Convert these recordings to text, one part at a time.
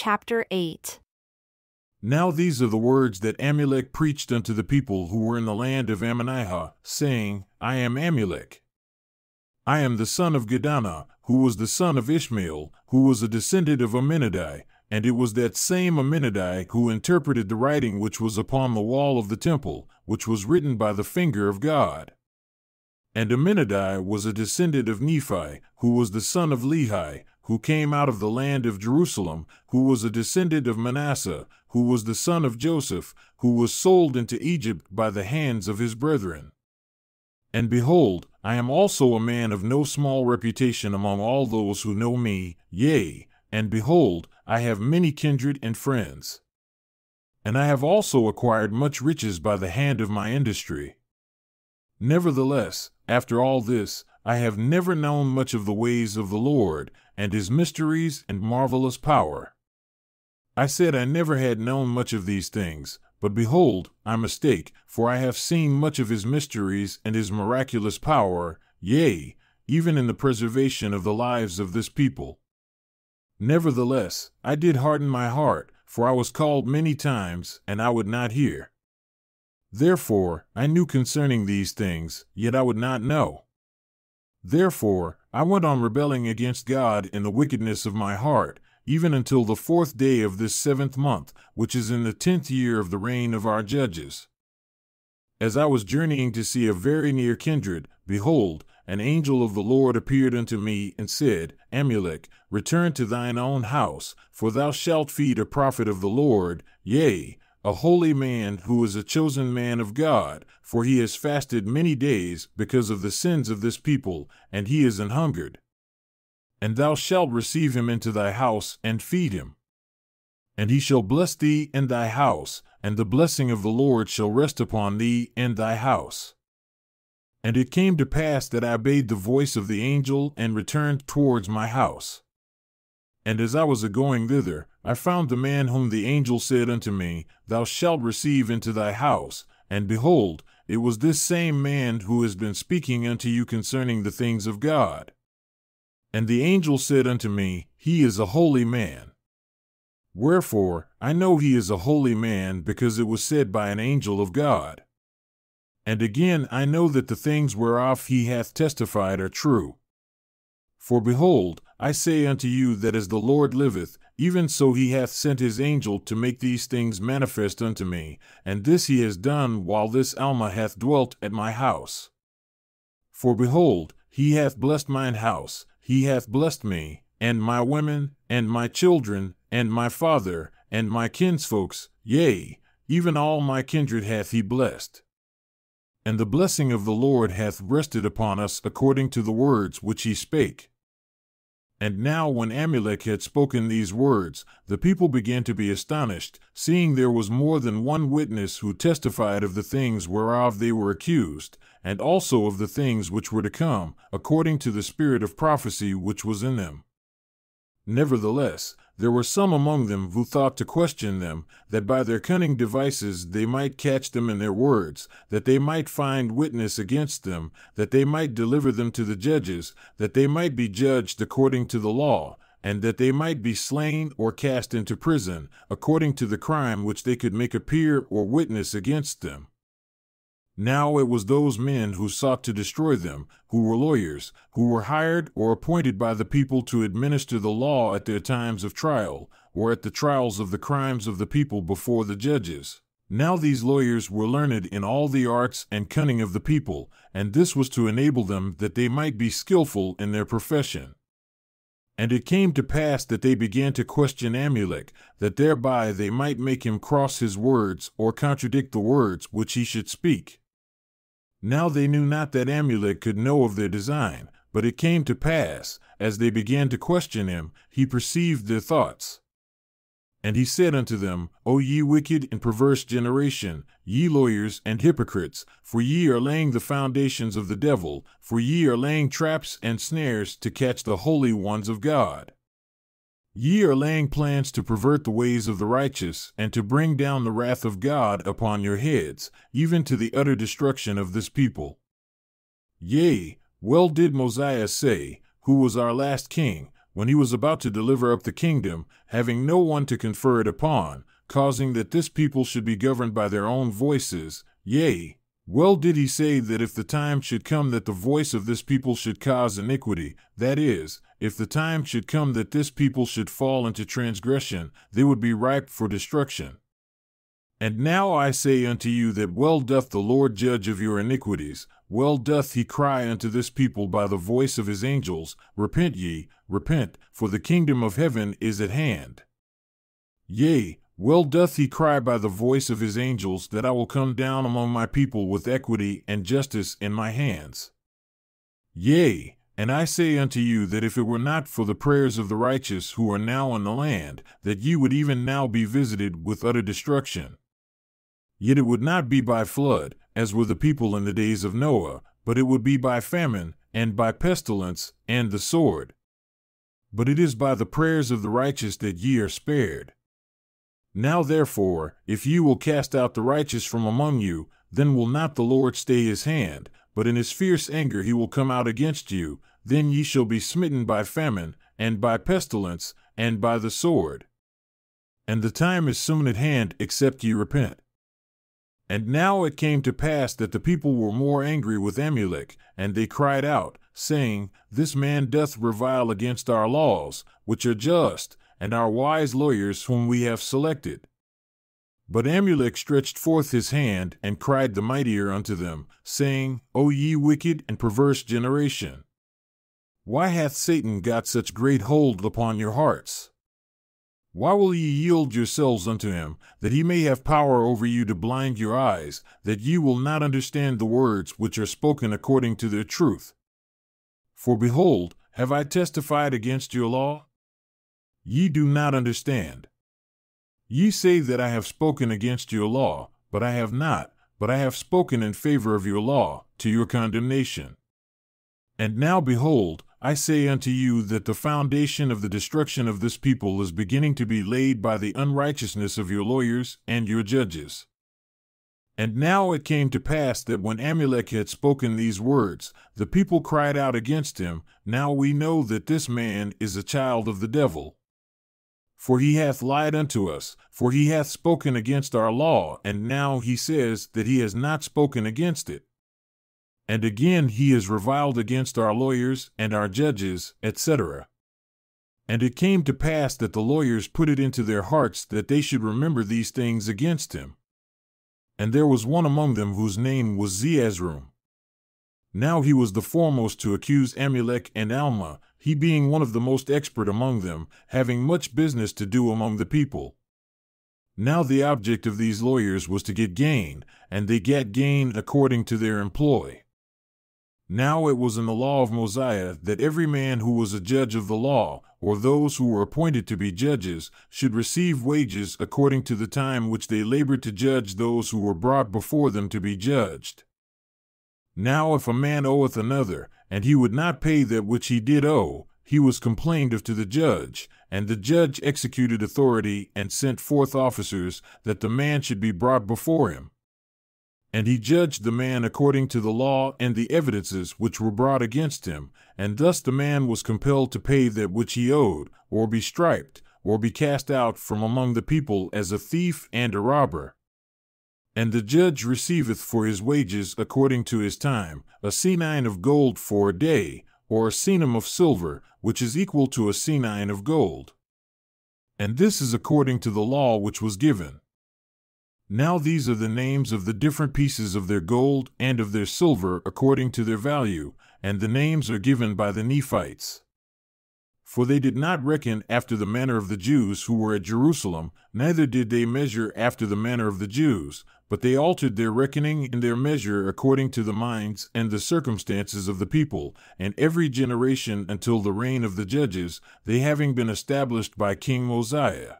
Chapter 8 Now these are the words that Amulek preached unto the people who were in the land of Ammonihah, saying, I am Amulek. I am the son of Giddonah, who was the son of Ishmael, who was a descendant of Aminadi, and it was that same Aminadi who interpreted the writing which was upon the wall of the temple, which was written by the finger of God. And Aminadi was a descendant of Nephi, who was the son of Lehi, who came out of the land of Jerusalem, who was a descendant of Manasseh, who was the son of Joseph, who was sold into Egypt by the hands of his brethren. And behold, I am also a man of no small reputation among all those who know me, yea, and behold, I have many kindred and friends. And I have also acquired much riches by the hand of my industry. Nevertheless, after all this, I have never known much of the ways of the Lord, and his mysteries and marvelous power. I said I never had known much of these things, but behold, I mistake, for I have seen much of his mysteries and his miraculous power, yea, even in the preservation of the lives of this people. Nevertheless, I did harden my heart, for I was called many times, and I would not hear. Therefore, I knew concerning these things, yet I would not know. Therefore, I went on rebelling against God in the wickedness of my heart, even until the fourth day of this seventh month, which is in the tenth year of the reign of our judges. As I was journeying to see a very near kindred, behold, an angel of the Lord appeared unto me and said, Amulek, return to thine own house, for thou shalt feed a prophet of the Lord, yea, a holy man who is a chosen man of God, for he has fasted many days because of the sins of this people, and he is an hungered. And thou shalt receive him into thy house and feed him. And he shall bless thee and thy house, and the blessing of the Lord shall rest upon thee and thy house. And it came to pass that I obeyed the voice of the angel and returned towards my house. And as I was a going thither, I found the man whom the angel said unto me, Thou shalt receive into thy house. And behold, it was this same man who has been speaking unto you concerning the things of God. And the angel said unto me, He is a holy man. Wherefore, I know he is a holy man because it was said by an angel of God. And again I know that the things whereof he hath testified are true. For behold, I say unto you that as the Lord liveth, even so he hath sent his angel to make these things manifest unto me, and this he has done while this Alma hath dwelt at my house. For behold, he hath blessed mine house, he hath blessed me, and my women, and my children, and my father, and my kinsfolks, yea, even all my kindred hath he blessed. And the blessing of the Lord hath rested upon us according to the words which he spake. And now, when Amulek had spoken these words, the people began to be astonished, seeing there was more than one witness who testified of the things whereof they were accused, and also of the things which were to come, according to the spirit of prophecy which was in them. Nevertheless, there were some among them who thought to question them, that by their cunning devices they might catch them in their words, that they might find witness against them, that they might deliver them to the judges, that they might be judged according to the law, and that they might be slain or cast into prison, according to the crime which they could make appear or witness against them. Now it was those men who sought to destroy them, who were lawyers, who were hired or appointed by the people to administer the law at their times of trial, or at the trials of the crimes of the people before the judges. Now these lawyers were learned in all the arts and cunning of the people, and this was to enable them that they might be skilful in their profession. And it came to pass that they began to question Amulek, that thereby they might make him cross his words or contradict the words which he should speak. Now they knew not that Amulek could know of their design, but it came to pass, as they began to question him, he perceived their thoughts. And he said unto them, O ye wicked and perverse generation, ye lawyers and hypocrites, for ye are laying the foundations of the devil, for ye are laying traps and snares to catch the holy ones of God. Ye are laying plans to pervert the ways of the righteous, and to bring down the wrath of God upon your heads, even to the utter destruction of this people. Yea, well did Mosiah say, who was our last king, when he was about to deliver up the kingdom, having no one to confer it upon, causing that this people should be governed by their own voices, yea, well did he say that if the time should come that the voice of this people should cause iniquity, that is, if the time should come that this people should fall into transgression, they would be ripe for destruction. And now I say unto you that well doth the Lord judge of your iniquities, well doth he cry unto this people by the voice of his angels, Repent ye, repent, for the kingdom of heaven is at hand. Yea, well doth he cry by the voice of his angels that I will come down among my people with equity and justice in my hands. Yea, and I say unto you that if it were not for the prayers of the righteous who are now in the land, that ye would even now be visited with utter destruction. Yet it would not be by flood, as were the people in the days of Noah, but it would be by famine, and by pestilence, and the sword. But it is by the prayers of the righteous that ye are spared. Now therefore, if ye will cast out the righteous from among you, then will not the Lord stay his hand, but in his fierce anger he will come out against you, then ye shall be smitten by famine, and by pestilence, and by the sword. And the time is soon at hand, except ye repent. And now it came to pass that the people were more angry with Amulek, and they cried out, saying, This man doth revile against our laws, which are just, and our wise lawyers whom we have selected. But Amulek stretched forth his hand and cried the mightier unto them, saying, O ye wicked and perverse generation! Why hath Satan got such great hold upon your hearts? Why will ye yield yourselves unto him, that he may have power over you to blind your eyes, that ye will not understand the words which are spoken according to their truth? For behold, have I testified against your law? Ye do not understand. Ye say that I have spoken against your law, but I have not, but I have spoken in favor of your law, to your condemnation. And now behold, I say unto you that the foundation of the destruction of this people is beginning to be laid by the unrighteousness of your lawyers and your judges. And now it came to pass that when Amulek had spoken these words, the people cried out against him, Now we know that this man is a child of the devil. For he hath lied unto us, for he hath spoken against our law, and now he says that he has not spoken against it. And again he has reviled against our lawyers and our judges, etc. And it came to pass that the lawyers put it into their hearts that they should remember these things against him. And there was one among them whose name was Zeezrom. Now he was the foremost to accuse Amulek and Alma, he being one of the most expert among them, having much business to do among the people. Now the object of these lawyers was to get gain, and they get gain according to their employ. Now it was in the law of Mosiah that every man who was a judge of the law, or those who were appointed to be judges, should receive wages according to the time which they labored to judge those who were brought before them to be judged. Now if a man oweth another, and he would not pay that which he did owe, he was complained of to the judge, and the judge executed authority and sent forth officers that the man should be brought before him. And he judged the man according to the law and the evidences which were brought against him, and thus the man was compelled to pay that which he owed, or be striped, or be cast out from among the people as a thief and a robber. And the judge receiveth for his wages according to his time a senine of gold for a day, or a senum of silver, which is equal to a senine of gold. And this is according to the law which was given. Now these are the names of the different pieces of their gold and of their silver according to their value, and the names are given by the Nephites. For they did not reckon after the manner of the Jews who were at Jerusalem, neither did they measure after the manner of the Jews, but they altered their reckoning and their measure according to the minds and the circumstances of the people, and every generation until the reign of the judges, they having been established by King Mosiah.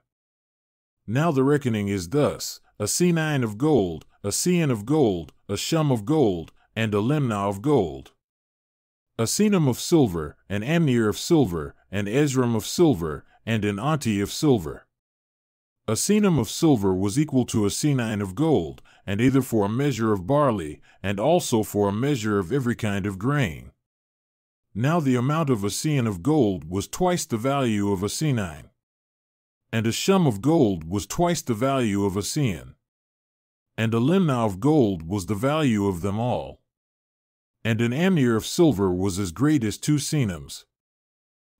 Now the reckoning is thus a senine of gold, a seon of gold, a shum of gold, and a limnah of gold. A senum of silver, an amnor of silver, an ezrom of silver, and an onti of silver. A of silver was equal to a senine of gold, and either for a measure of barley, and also for a measure of every kind of grain. Now the amount of a seon of gold was twice the value of a senine, and a shum of gold was twice the value of a seon, and a limnah of gold was the value of them all, and an amnor of silver was as great as two senums,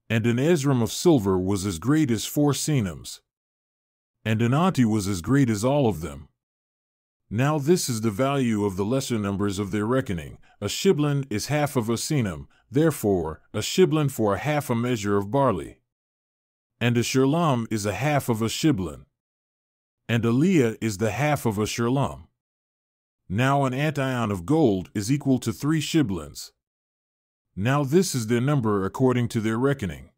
and an ezrom of silver was as great as four senums, and an onti was as great as all of them. Now this is the value of the lesser numbers of their reckoning. A shiblon is half of a senum, therefore a shiblon for a half a measure of barley. And a shiblum is a half of a shiblon. And a leah is the half of a shiblum. Now an antion of gold is equal to three shiblons. Now this is their number according to their reckoning.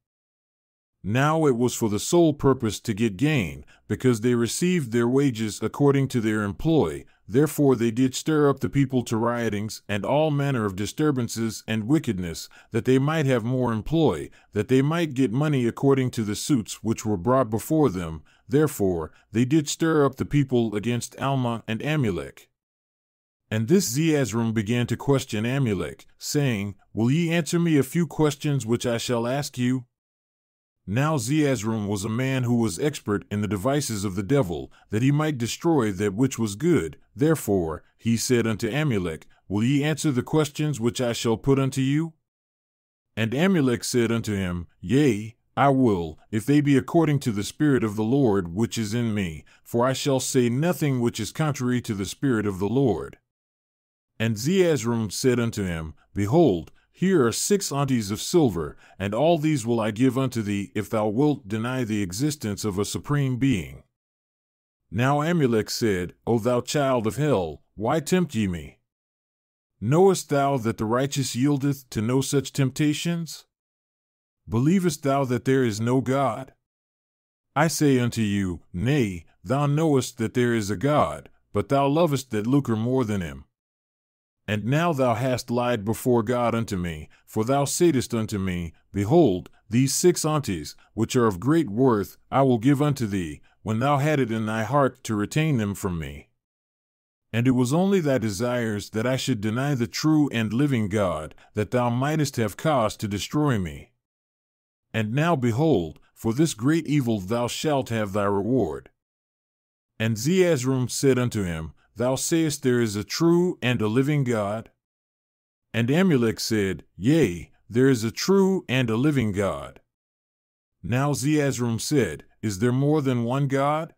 Now it was for the sole purpose to get gain, because they received their wages according to their employ. Therefore they did stir up the people to riotings and all manner of disturbances and wickedness, that they might have more employ, that they might get money according to the suits which were brought before them. Therefore they did stir up the people against Alma and Amulek. And this Zeezrom began to question Amulek, saying, Will ye answer me a few questions which I shall ask you? Now Zeezrom was a man who was expert in the devices of the devil, that he might destroy that which was good. Therefore he said unto Amulek, Will ye answer the questions which I shall put unto you? And Amulek said unto him, Yea, I will, if they be according to the Spirit of the Lord which is in me, for I shall say nothing which is contrary to the Spirit of the Lord. And Zeezrom said unto him, Behold, here are six onties of silver, and all these will I give unto thee if thou wilt deny the existence of a supreme being. Now Amulek said, O thou child of hell, why tempt ye me? Knowest thou that the righteous yieldeth to no such temptations? Believest thou that there is no God? I say unto you, Nay, thou knowest that there is a God, but thou lovest that lucre more than him. And now thou hast lied before God unto me, for thou saidest unto me, Behold, these six onties, which are of great worth, I will give unto thee, when thou had it in thy heart to retain them from me. And it was only thy desires that I should deny the true and living God, that thou mightest have cause to destroy me. And now behold, for this great evil thou shalt have thy reward. And Zeezrom said unto him, Thou sayest there is a true and a living God? And Amulek said, Yea, there is a true and a living God. Now Zeezrom said, Is there more than one God?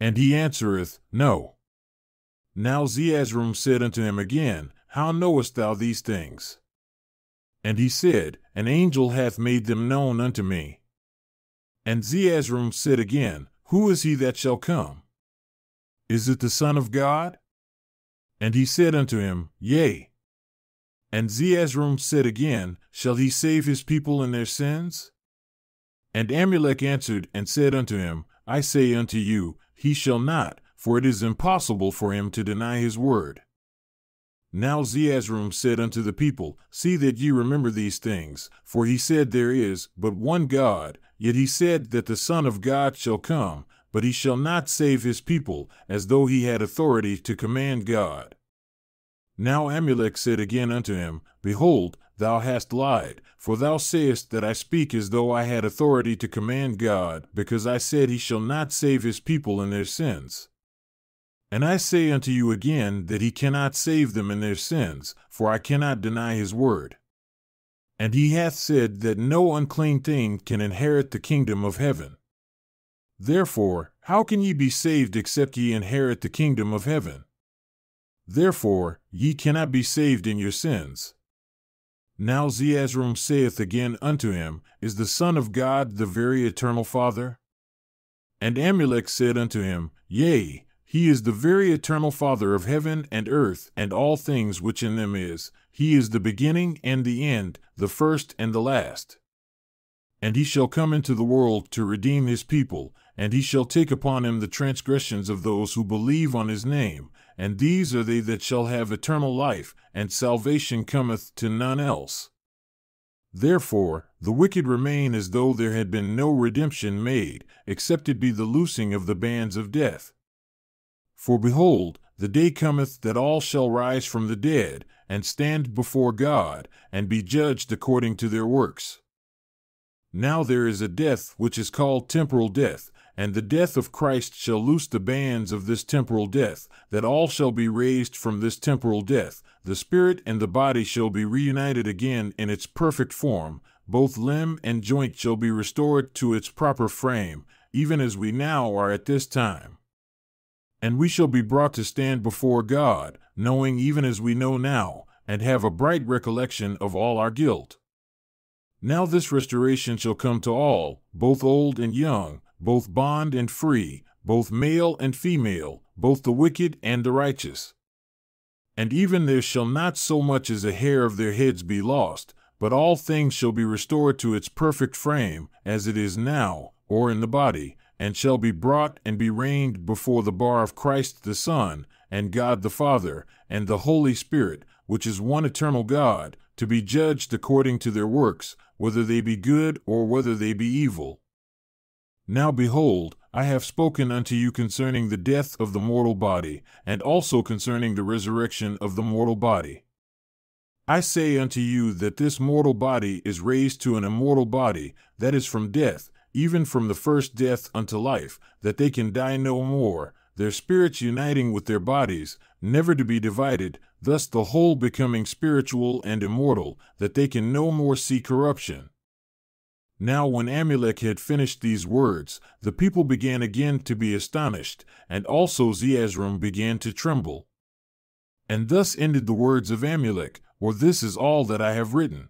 And he answereth, No. Now Zeezrom said unto him again, How knowest thou these things? And he said, An angel hath made them known unto me. And Zeezrom said again, Who is he that shall come? Is it the Son of God? And he said unto him, Yea. And Zeezrom said again, Shall he save his people in their sins? And Amulek answered and said unto him, I say unto you, he shall not, for it is impossible for him to deny his word. Now Zeezrom said unto the people, See that ye remember these things, for he said there is but one God, yet he said that the Son of God shall come, but he shall not save his people, as though he had authority to command God. Now Amulek said again unto him, Behold, thou hast lied, for thou sayest that I speak as though I had authority to command God, because I said he shall not save his people in their sins. And I say unto you again that he cannot save them in their sins, for I cannot deny his word. And he hath said that no unclean thing can inherit the kingdom of heaven. Therefore, how can ye be saved except ye inherit the kingdom of heaven? Therefore, ye cannot be saved in your sins. Now Zeezrom saith again unto him, Is the Son of God the very eternal Father? And Amulek said unto him, Yea, he is the very eternal Father of heaven and earth and all things which in them is. He is the beginning and the end, the first and the last. And he shall come into the world to redeem his people, and he shall take upon him the transgressions of those who believe on his name, and these are they that shall have eternal life, and salvation cometh to none else. Therefore, the wicked remain as though there had been no redemption made, except it be the loosing of the bands of death. For behold, the day cometh that all shall rise from the dead, and stand before God, and be judged according to their works. Now there is a death which is called temporal death, and the death of Christ shall loose the bands of this temporal death, that all shall be raised from this temporal death. The spirit and the body shall be reunited again in its perfect form, both limb and joint shall be restored to its proper frame, even as we now are at this time. And we shall be brought to stand before God, knowing even as we know now, and have a bright recollection of all our guilt. Now this restoration shall come to all, both old and young, both bond and free, both male and female, both the wicked and the righteous. And even there shall not so much as a hair of their heads be lost, but all things shall be restored to its perfect frame, as it is now, or in the body, and shall be brought and be ranged before the bar of Christ the Son, and God the Father, and the Holy Spirit, which is one eternal God, to be judged according to their works, whether they be good or whether they be evil. Now behold, I have spoken unto you concerning the death of the mortal body, and also concerning the resurrection of the mortal body. I say unto you that this mortal body is raised to an immortal body, that is from death, even from the first death unto life, that they can die no more, their spirits uniting with their bodies, never to be divided, thus the whole becoming spiritual and immortal, that they can no more see corruption. Now, when Amulek had finished these words, the people began again to be astonished, and also Zeezrom began to tremble. And thus ended the words of Amulek, or this is all that I have written.